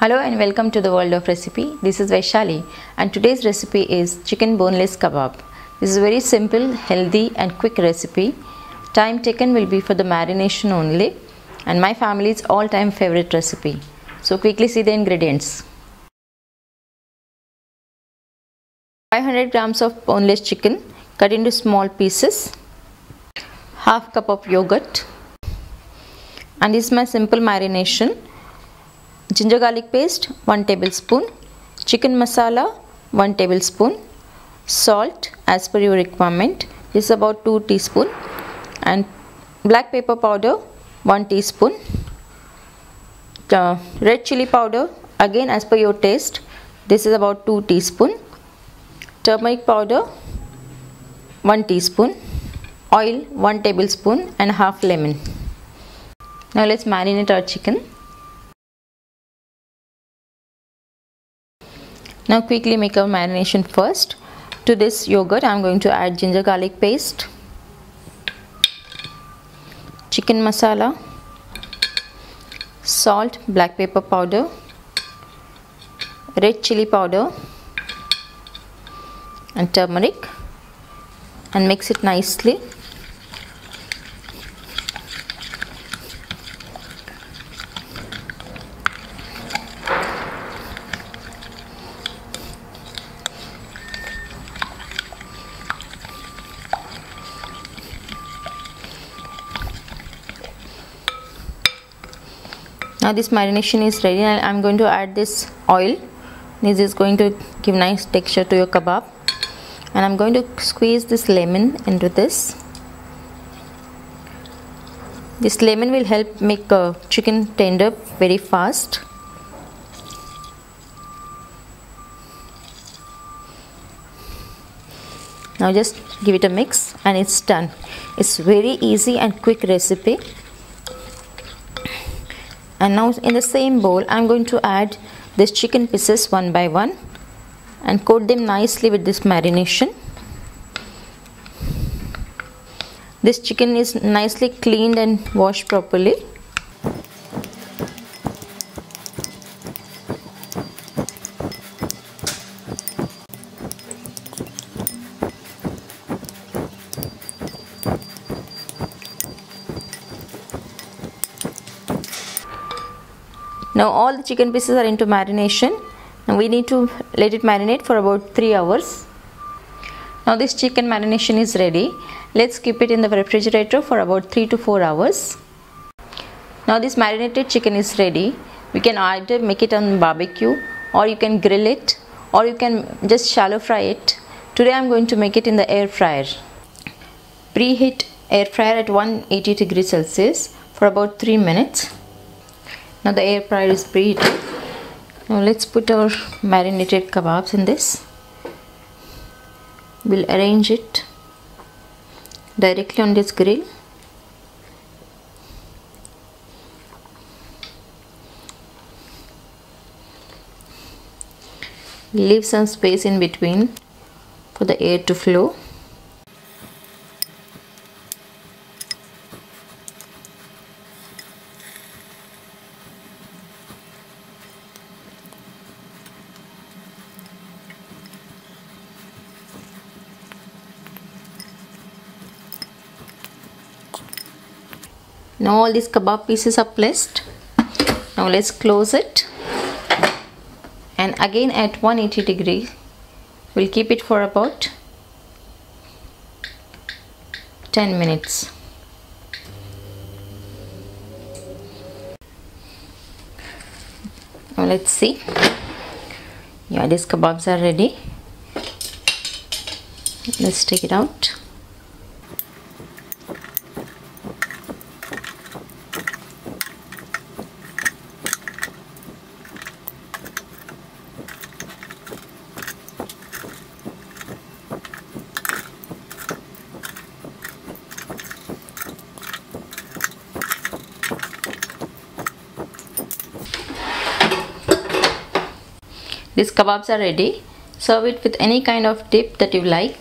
Hello and welcome to the world of recipe. This is Vaishali and today's recipe is chicken boneless kebab. This is a very simple, healthy and quick recipe. Time taken will be for the marination only and my family's all-time favorite recipe. So quickly see the ingredients. 500 grams of boneless chicken cut into small pieces. Half cup of yogurt. And this is my simple marination ginger garlic paste 1 tablespoon. Chicken masala 1 tablespoon. Salt as per your requirement this is about 2 teaspoon. And black pepper powder 1 teaspoon. Uh, red chili powder again as per your taste this is about 2 teaspoon. Turmeric powder 1 teaspoon. Oil 1 tablespoon and half lemon. Now let's marinate our chicken Now quickly make our marination first. To this yogurt I am going to add ginger garlic paste, chicken masala, salt, black pepper powder, red chili powder and turmeric and mix it nicely. Now this marination is ready and I'm going to add this oil. This is going to give nice texture to your kebab. And I'm going to squeeze this lemon into this. This lemon will help make uh, chicken tender very fast. Now just give it a mix and it's done. It's very easy and quick recipe and now in the same bowl I'm going to add this chicken pieces one by one and coat them nicely with this marination. This chicken is nicely cleaned and washed properly now all the chicken pieces are into marination. And we need to let it marinate for about 3 hours. Now this chicken marination is ready. Let's keep it in the refrigerator for about 3 to 4 hours. Now this marinated chicken is ready. We can either make it on barbecue or you can grill it or you can just shallow fry it. Today i'm going to make it in the air fryer. Preheat air fryer at 180 degrees celsius for about 3 minutes now the air fryer is preheated now let's put our marinated kebabs in this. We'll arrange it directly on this grill. Leave some space in between for the air to flow now all these kebab pieces are placed. Now let's close it. And again at 180 degree. We'll keep it for about 10 minutes. Now let's see. Yeah these kebabs are ready. Let's take it out These kebabs are ready. Serve it with any kind of dip that you like.